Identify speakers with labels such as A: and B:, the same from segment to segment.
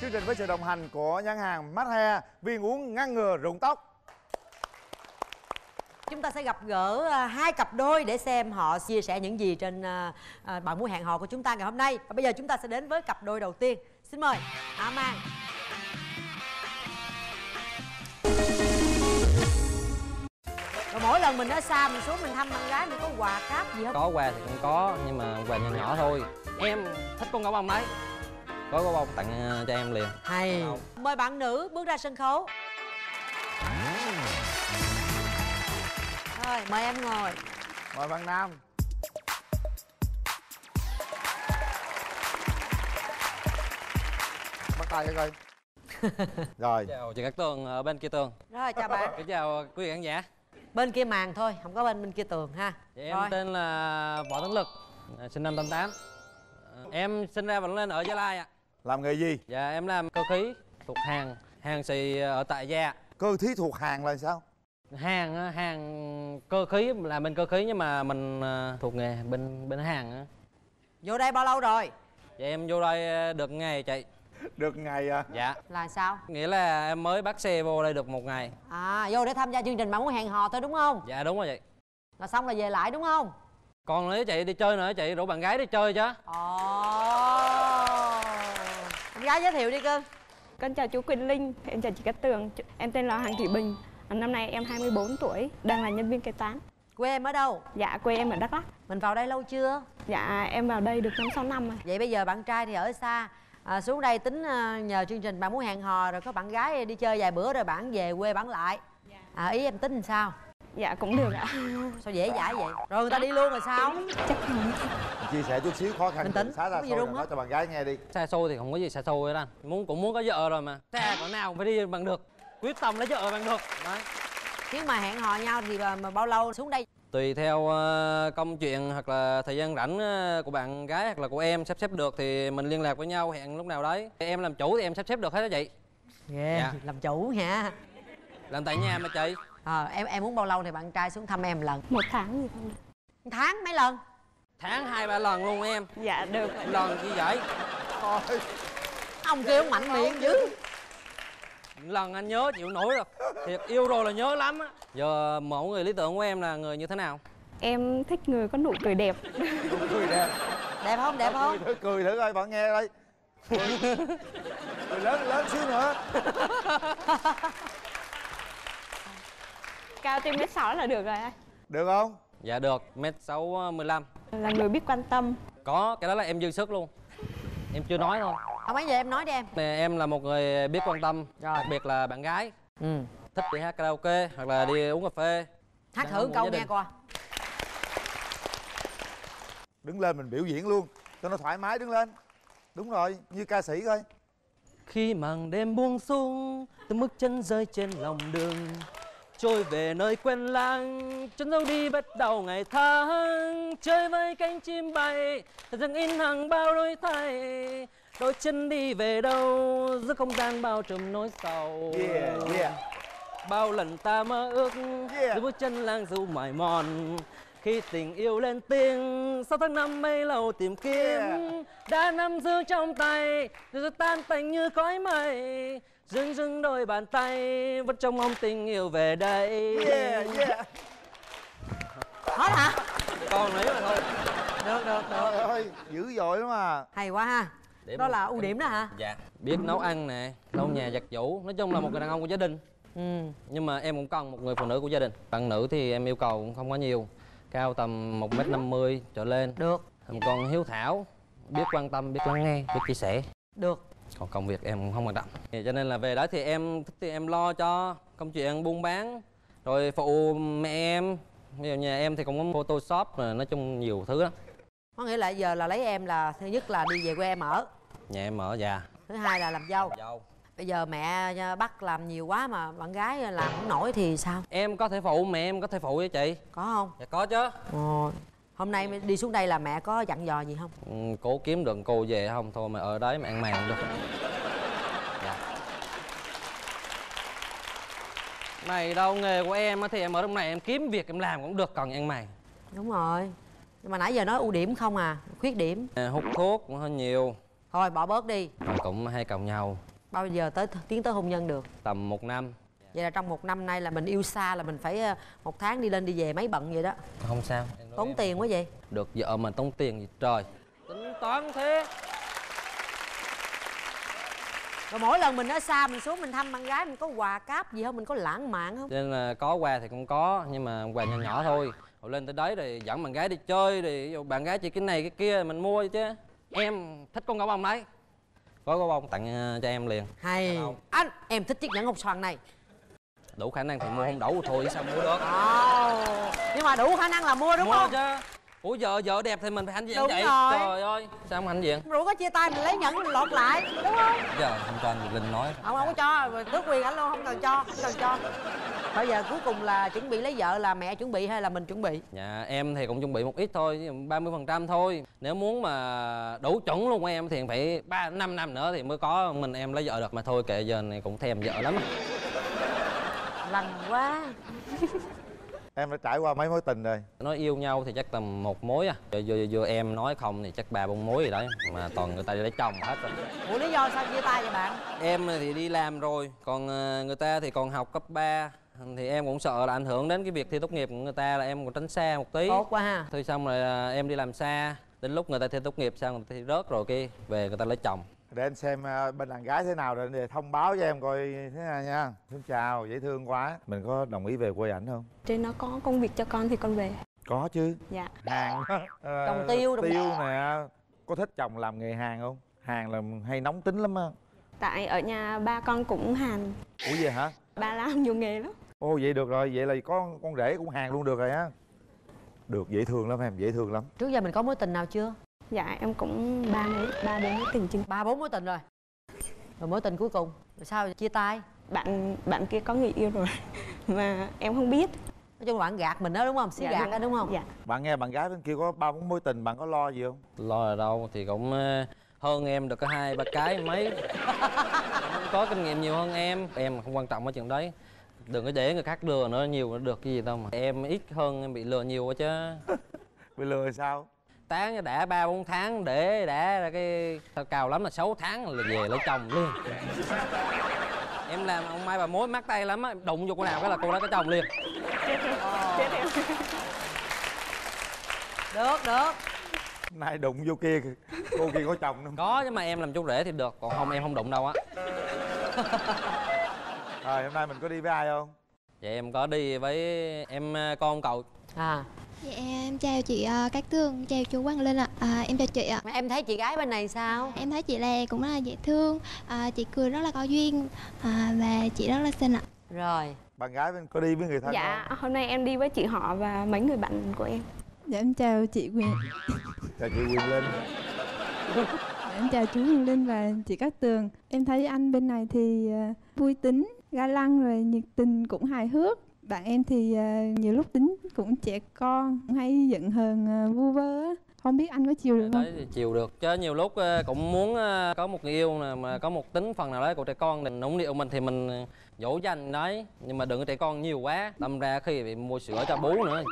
A: chương trình với sự đồng hành của nhãn hàng mát he viên uống ngăn ngừa rụng tóc
B: Chúng ta sẽ gặp gỡ à, hai cặp đôi để xem họ chia sẻ những gì trên à, à, bạn muốn hẹn hò của chúng ta ngày hôm nay. Và bây giờ chúng ta sẽ đến với cặp đôi đầu tiên. Xin mời Hạ Mang. Rồi mỗi lần mình ở xa mình xuống mình thăm bạn gái mình có quà cáp gì không?
C: có quà thì cũng có nhưng mà quà nhỏ nhỏ thôi em thích con gấu bông đấy có gấu bông tặng ờ, cho em liền
B: Hay. Mời bạn nữ bước ra sân khấu. Rồi, mời em ngồi.
A: mời bạn nam bắt tay cái coi rồi
C: chào chị Cát Tường ở bên kia tường
B: Rồi, chào bạn.
C: kính chào quý vị khán giả
B: Bên kia màn thôi, không có bên bên kia tường ha.
C: Dạ, em
B: Rồi.
C: tên là Võ Tấn Lực à, sinh năm 88 Ờ, em sinh ra và lớn lên ở Gia Lai ạ
A: làm nghề gì
C: dạ em làm cơ khí thuộc hàng hàng xì ở tại gia
A: cơ thí thuộc hàng là sao
C: hàng á, hàng cơ khí là bên cơ khí nhưng mà mình ờ, thuộc nghề bên bên hàng á.
B: Vô đây bao lâu rồi?
C: dạ em vô đây ờ, được ngày chị
A: được ngày à,
C: dạ
B: Là sao?
C: nghĩa là em mới bắt xe vô đây được một ngày
B: À, vô để tham gia chương trình bạn muốn hẹn hò thôi đúng không?
C: dạ đúng rồi chị
B: Là xong là về lại đúng không?
C: còn nữa chị đi chơi nữa chị rủ bạn gái đi chơi chứ
B: Ồ. Gái giới thiệu đi cưng.
D: Con chào chú Quỳnh Linh, em chào chị Cát Tường Em tên là Hoàng Thị Bình Năm nay em 24 tuổi, đang là nhân viên kế toán
B: Quê em ở đâu?
D: Dạ, quê em ở Đắk Lắk
B: Mình vào đây lâu chưa?
D: Dạ, em vào đây được 5-6 năm rồi
B: Vậy bây giờ bạn trai thì ở xa à, Xuống đây tính à, nhờ chương trình bạn muốn hẹn hò Rồi có bạn gái đi chơi vài bữa rồi bạn về quê bạn lại à, Ý em tính làm sao?
D: Dạ, cũng được ạ
B: Sao dễ dãi vậy? Rồi người ta đi luôn rồi sao?
D: Chắc không
A: chia sẻ chút xíu khó khăn
B: Bình tĩnh,
A: xá ra
B: hết.
A: nói cho bạn gái nghe đi.
C: Xa xôi thì không có gì xa xôi hết anh. Muốn cũng muốn có vợ rồi mà. Xa cỡ nào cũng phải đi bằng được. Quyết tâm lấy vợ bằng được. Đấy.
B: Nếu mà hẹn hò nhau thì mà, mà bao lâu xuống đây?
C: tùy theo ờ, công chuyện hoặc là thời gian rảnh ờ, của bạn gái hoặc là của em sắp xếp được thì mình liên lạc với nhau hẹn lúc nào đấy. Em làm chủ thì em sắp xếp được hết đó chị.
B: Ghê,
C: Dạ.
B: làm chủ nha
C: làm tại nhà mà chị.
B: À, em em muốn bao lâu thì bạn trai xuống thăm em lần?
D: Một tháng gì không
B: Một tháng mấy lần
C: tháng hai ba lần luôn em.
D: Dạ, được.
C: Lần chi vậy
A: thôi
B: ông kêu ông mạnh miệng dữ
C: lần anh nhớ chịu nổi rồi. Thiệt yêu rồi là nhớ lắm á. Giờ mẫu người lý tưởng của em là người như thế nào?
D: Em thích người có nụ cười đẹp.
A: Cười đẹp.
B: Đẹp không? Đẹp không?
A: Cười thử cười thử coi bạn nghe đây. Cười lớn lớn xíu nữa.
D: Cao trên mét 6 là được rồi anh.
A: Được không?
C: Dạ được mét sáu mười lăm
D: Là người biết quan tâm.
C: Có cái đó là em dư sức luôn. Em chưa nói thôi.
B: Không ấy giờ em nói đi em?
C: Nè, em là một người biết quan tâm
B: Rồi.
C: đặc biệt là bạn gái.
B: Ừ.
C: thích đi hát karaoke hoặc là đi uống cà phê.
B: Hát
C: Đang
B: thử câu nghe coi
A: đứng lên mình biểu diễn luôn cho nó thoải mái đứng lên. Đúng rồi như ca sĩ coi
C: khi màn đêm buông xuống từ mức chân rơi trên lòng đường trôi về nơi quen lãng chân dấu đi bắt đầu ngày tháng. Chơi với cánh chim bay dâng in hàng bao đôi thay. Đôi chân đi về đâu giữa không gian bao trùm nỗi sầu.
A: Yeah yeah.
C: Bao lần ta mơ ước
A: Yeah.
C: bước chân lang du mỏi mòn. Khi tình yêu lên tiếng sau tháng năm mấy lâu tìm kiếm.
A: Yeah.
C: đã nắm giữ trong tay rồi tan tành như khói mây dưng dưng đôi bàn tay vẫn trông mong tình yêu về đây.
A: Yeah yeah.
B: Hết hả?
C: Còn lấy mà thôi.
B: Được được được.
A: Trời ơi dữ dội lắm à.
B: Hay quá ha.
C: Để
B: đó
C: một-
B: là ưu điểm đó hả?
C: Dạ. Biết nấu ăn nè lau nhà giặt giũ. Nói chung là một người đàn ông của gia đình.
B: Ừ.
C: Nhưng mà em cũng cần một người phụ nữ của gia đình. Bạn nữ thì em yêu cầu cũng không quá nhiều. Cao tầm một m năm mươi trở lên.
B: Được.
C: Một con hiếu thảo biết quan tâm biết lắng nghe biết chia sẻ.
B: Được
C: còn công việc em cũng không quan trọng. Cho nên là về đó thì em thích thì em lo cho công chuyện buôn bán rồi phụ mẹ em. Ví dụ nhà em thì cũng có photoshop rồi nói chung nhiều thứ lắm.
B: Có nghĩa là giờ là lấy em là thứ nhất là đi về quê em ở.
C: Nhà em ở già.
B: Thứ hai là làm dâu.
C: Dâu.
B: Bây giờ mẹ à, bắt làm nhiều quá mà bạn gái làm không nổi thì sao?
C: Em có thể phụ mẹ em có thể phụ với chị.
B: Có không?
C: Dạ có chứ.
B: Ồ, hôm nay đi xuống đây là mẹ có dặn dò gì không?
C: Ừ, cố kiếm được cô về không? Thôi mà ở đấy mà ăn màng được dạ. Này đâu nghề của em á thì em ở trong này em kiếm việc em làm cũng được còn ăn màng
B: đúng rồi. Nhưng mà nãy giờ nói ưu điểm không à khuyết điểm.
C: À, hút thuốc cũng hơi nhiều.
B: Thôi bỏ bớt đi.
C: Rồi cũng hay còng nhau.
B: Bao giờ tới tiến tới hôn nhân được?
C: Tầm một năm
B: vậy là trong một năm nay là mình yêu xa là mình phải ờ, một tháng đi lên đi về mấy bận vậy đó?
C: Không sao.
B: Tốn tiền quá vậy?
C: Được vợ mà tốn tiền gì trời. Tính toán thế.
B: Rồi mỗi lần mình ở xa mình xuống mình thăm bạn gái mình có quà cáp gì không? Mình có lãng mạn không?
C: Nên là có quà thì cũng có nhưng mà quà nhỏ nhỏ thôi. Rồi lên tới đấy rồi dẫn bạn gái đi chơi dụ bạn gái chỉ cái này cái kia mình mua chứ. Em thích con gấu bông đấy. Có gấu bông tặng ờ, cho em liền.
B: Hay. Anh em thích chiếc nhẫn ngọc xoàn này
C: đủ khả năng thì mua không đủ thôi chứ sao mua được?
B: Ồ, nhưng mà đủ khả năng là mua đúng
C: mua
B: không?
C: chứ. Ủa vợ vợ đẹp thì mình phải hãnh diện
B: Đúng
C: vậy?
B: rồi.
C: trời ơi sao không hãnh diện?
B: Rủ có chia tay mình lấy nhẫn mình lột lại đúng không?
C: Giờ không cho anh Việt Linh nói.
B: Không không có cho. Tước quyền anh luôn không cần cho không cần cho. Bây giờ cuối cùng là chuẩn bị lấy vợ là mẹ chuẩn bị hay là mình chuẩn bị?
C: Dạ em thì cũng chuẩn bị một ít thôi, 30 phần trăm thôi. Nếu muốn mà đủ chuẩn luôn em thì phải ba năm năm nữa thì mới có mình em lấy vợ được. Mà thôi kệ giờ này cũng thèm vợ lắm.
B: Lành quá
A: em đã trải qua mấy mối tình rồi
C: Nói yêu nhau thì chắc tầm một mối à. Giờ, giờ, giờ em nói không thì chắc ba bốn mối gì đấy mà toàn người ta đi lấy chồng hết rồi.
B: ủa lý do sao chia tay vậy bạn
C: Em thì đi làm rồi, còn ờ, người ta thì còn học cấp 3 thì em cũng sợ là ảnh hưởng đến cái việc thi tốt nghiệp của người ta là em còn tránh xa một tí.
B: tốt quá ha
C: Thôi xong rồi à, em đi làm xa, đến lúc người ta thi tốt nghiệp xong người ta thi rớt rồi kia về người ta lấy chồng.
A: Để anh xem ờ, bên đàn gái thế nào rồi để thông báo cho em coi thế nào nha. Xin chào dễ thương quá. Mình có đồng ý về quê ảnh không?
D: Trên nó có công việc cho con thì con về.
A: Có chứ.
D: Dạ.
A: Hàng ờ,
B: Trồng tiêu, trồng-
A: tiêu nè. Có thích chồng làm nghề hàng không? Hàng là hay nóng tính lắm á.
D: Tại ở nhà ba con cũng hàn
A: ủa vậy hả?
D: Ba làm nhiều nghề lắm.
A: Ô vậy được rồi. Vậy là có con rể cũng hàng luôn được rồi á. Được dễ thương lắm em dễ thương lắm.
B: Trước giờ mình có mối tình nào chưa
D: dạ em cũng ba mấy ba bốn mối tình chừng
B: ba bốn mối tình rồi. Rồi mối tình cuối cùng. Rồi sao? Chia tay.
D: Bạn bạn kia có người yêu rồi mà em không biết.
B: Nói chung là bạn gạt mình đó đúng không? Xí
D: Dạ,
B: gạt đó đúng không?
D: dạ.
A: Bạn nghe bạn gái bên kia có ba bốn mối tình bạn có lo gì không?
C: Lo ở đâu thì cũng ờ, hơn em được có hai ba cái mấy. Có kinh nghiệm nhiều hơn em. Em không quan trọng ở chuyện đấy. Đừng có để người khác lừa nữa nhiều nó được cái gì đâu mà. Em ít hơn em bị lừa nhiều quá chứ.
A: Bị lừa sao
C: tán đã ba bốn tháng để đã ra cái tao cào lắm là 6 tháng là về lấy chồng luôn. Em làm ông mai bà mối mắc tay lắm á đụng vô cô nào cái là cô đó có chồng liền.
D: Tiếp theo
B: được được.
A: Nay đụng vô kia cô kia có chồng nữa
C: có nhưng mà em làm chú rể thì được còn không em không đụng đâu á.
A: Rồi hôm nay mình có đi với ai không?
C: Vậy em có đi với em ờ, con cậu.
B: À
E: Dạ em chào chị ờ, Cát Tường, chào chú Quang Linh ạ. À, em chào chị ạ.
B: em thấy chị gái bên này sao
E: Em thấy chị là cũng rất là dễ thương, à, chị cười rất là có duyên à, và chị rất là xinh ạ.
B: rồi
A: bạn gái bên có đi với người thân
D: dạ
A: không
D: hôm nay em đi với chị họ và mấy người bạn của em
F: Dạ em chào chị Quyền,
A: chào chị Quyền Linh
F: dạ, em chào chú Quyền Linh và chị Cát Tường. Em thấy anh bên này thì à, vui tính, ga lăng rồi nhiệt tình cũng hài hước. Bạn em thì à, nhiều lúc tính cũng trẻ con, hay giận hờn à, vu vơ. Không biết anh có chiều được
C: đấy
F: không?
C: thì chiều được chứ nhiều lúc ờ, cũng muốn ờ, có một người yêu nè mà có một tính phần nào đấy của trẻ con thì nũng nịu mình thì mình ờ, dỗ dành đấy nhưng mà đừng có trẻ con nhiều quá đâm ra khi bị mua sữa cho bú nữa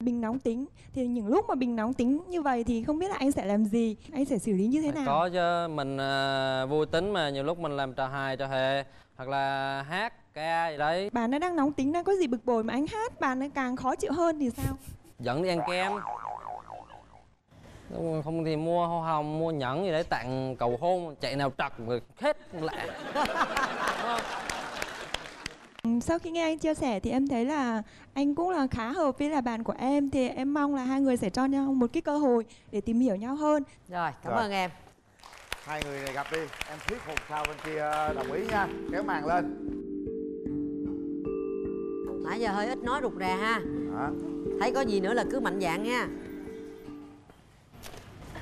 G: Bình nóng tính. Thì những lúc mà bình nóng tính như vậy thì không biết là anh sẽ làm gì, anh sẽ xử lý như thế nào?
C: có chứ mình ờ, vui tính mà nhiều lúc mình làm trò hài trò hề hoặc là hát ca gì đấy.
G: Bạn nó đang nóng tính đang có gì bực bội mà anh hát bạn nó càng khó chịu hơn thì sao?
C: dẫn đi ăn kem. Không thì mua hoa hồng mua nhẫn gì đấy tặng cầu hôn chạy nào trật rồi hết lạ
G: Sau khi nghe anh chia sẻ thì em thấy là anh cũng là khá hợp với là bạn của em. Thì em mong là hai người sẽ cho nhau một cái cơ hội để tìm hiểu nhau hơn.
B: rồi cảm
A: Rồi.
B: ơn em.
A: Hai người này gặp đi. Em thuyết phục sao bên kia đồng ý nha. Kéo màn lên.
B: Nãy giờ hơi ít nói rụt rè ha.
A: Đó.
B: thấy có gì nữa là cứ mạnh dạn nha.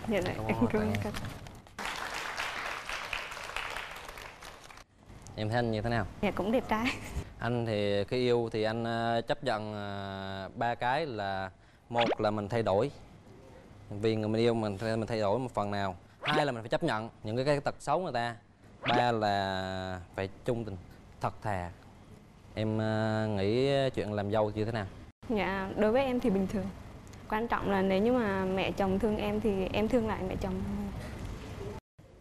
D: Dạ này
C: Đúng
D: em cảm ơn
C: tại-
D: các
C: em thấy anh như thế nào?
D: Dạ cũng đẹp trai
C: anh thì khi yêu thì anh ờ, chấp nhận ờ, ba cái là một là mình thay đổi. Vì người mình yêu mình mình thay đổi một phần nào. Hai là mình phải chấp nhận những cái, cái tật xấu người ta. Ba là phải trung tình thật thà. Em ờ, nghĩ chuyện làm dâu như thế nào?
D: Dạ đối với em thì bình thường. Quan trọng là nếu như mà mẹ chồng thương em thì em thương lại mẹ chồng.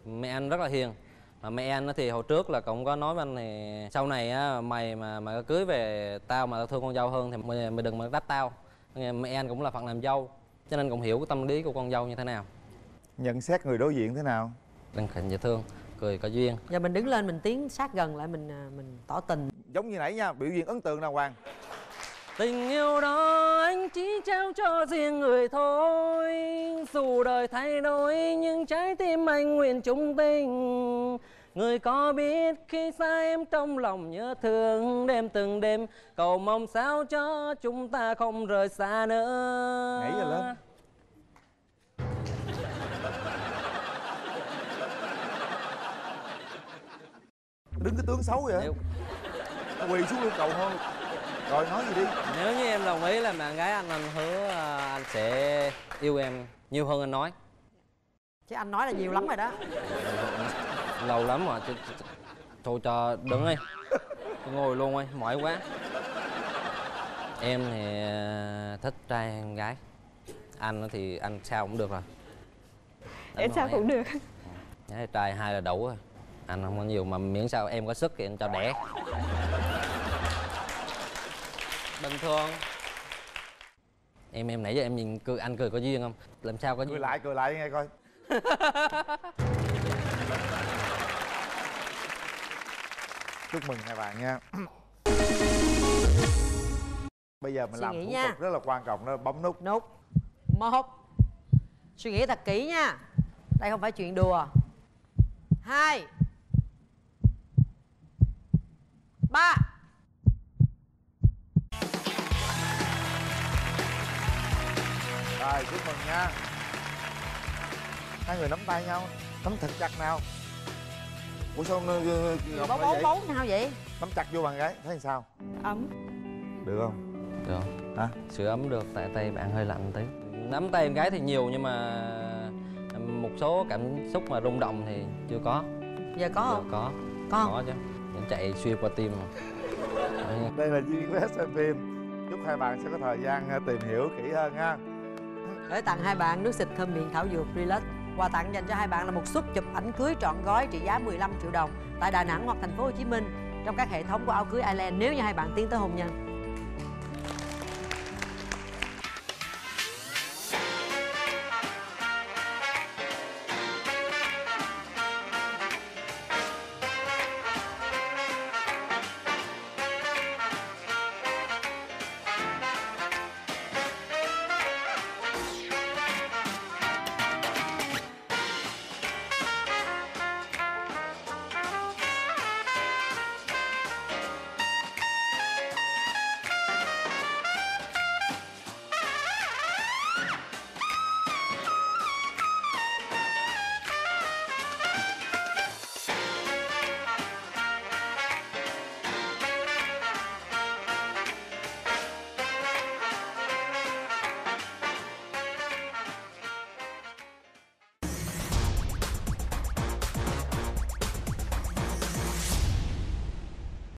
C: Mẹ anh rất là hiền mà mẹ anh thì hồi trước là cũng có nói với anh thì sau này á mày mà mà cưới về tao mà tao thương con dâu hơn thì mày, mày đừng mà trách tao. Nghe mẹ anh cũng là phận làm dâu cho nên cũng hiểu cái tâm lý của con dâu như thế nào.
A: Nhận xét người đối diện thế nào?
C: Đừng khỉnh dễ thương cười có duyên.
B: Giờ mình đứng lên mình tiến sát gần lại mình à, mình tỏ tình.
A: Giống như nãy nha biểu diễn ấn tượng nào hoàng?
C: Tình yêu đó anh chỉ trao cho riêng người thôi. Dù đời thay đổi nhưng trái tim anh nguyện chung tình Người có biết khi xa em trong lòng nhớ thương Đêm từng đêm cầu mong sao cho chúng ta không rời xa nữa.
A: Nhảy giờ lên đứng cái tướng xấu vậy?
C: Nếu,
A: quỳ xuống luôn cầu thôi rồi nói gì đi.
C: Nếu như em đồng ý làm bạn gái anh anh hứa à, anh sẽ yêu em nhiều hơn anh nói.
B: Chứ anh nói là nhiều lắm rồi đó
C: lâu lắm rồi thôi cho đứng đi. Tôi ngồi luôn đi mỏi quá. Em thì à, thích trai hay con gái. Anh thì anh sao cũng được rồi.
D: Em sao cũng được.
C: Nhái trai hai là đủ rồi. Anh không có nhiều mà miễn sao em có sức thì anh cho đẻ. Bình thường. Em em nãy giờ em nhìn cười anh cười có duyên không? Làm sao có
A: cười
C: duyên?
A: lại cười lại nghe coi chúc mừng hai bạn nha. Bây giờ mình
B: Suy
A: làm thủ
B: nha.
A: tục rất là quan trọng đó bấm nút.
B: Nút. Một. Suy nghĩ thật kỹ nha. Đây không phải chuyện đùa. Hai. Ba.
A: Rồi chúc mừng nha. Hai người nắm tay nhau. Nắm thật chặt nào ủa sao nó- ngọc
B: bấu
A: lại
B: bấu
A: vậy
B: bấu nào vậy?
A: Nắm chặt vô bạn gái thấy sao?
D: Ấm.
A: Được không?
C: Được.
A: Hả?
C: Sửa ấm được tại tay bạn hơi lạnh tí. Nắm tay em gái thì nhiều nhưng mà một số cảm xúc mà rung động thì chưa có.
B: Giờ có
C: Giờ
B: không?
C: có.
B: Có
C: có chứ. Nó chạy xuyên qua tim
A: đây là chuyên vé xem phim chúc hai bạn sẽ có thời gian tìm hiểu kỹ hơn ha.
B: Để tặng hai bạn nước xịt thơm miệng thảo dược relax quà tặng dành cho hai bạn là một suất chụp ảnh cưới trọn gói trị giá 15 triệu đồng tại Đà Nẵng hoặc thành phố Hồ Chí Minh trong các hệ thống của áo cưới Island nếu như hai bạn tiến tới hôn nhân.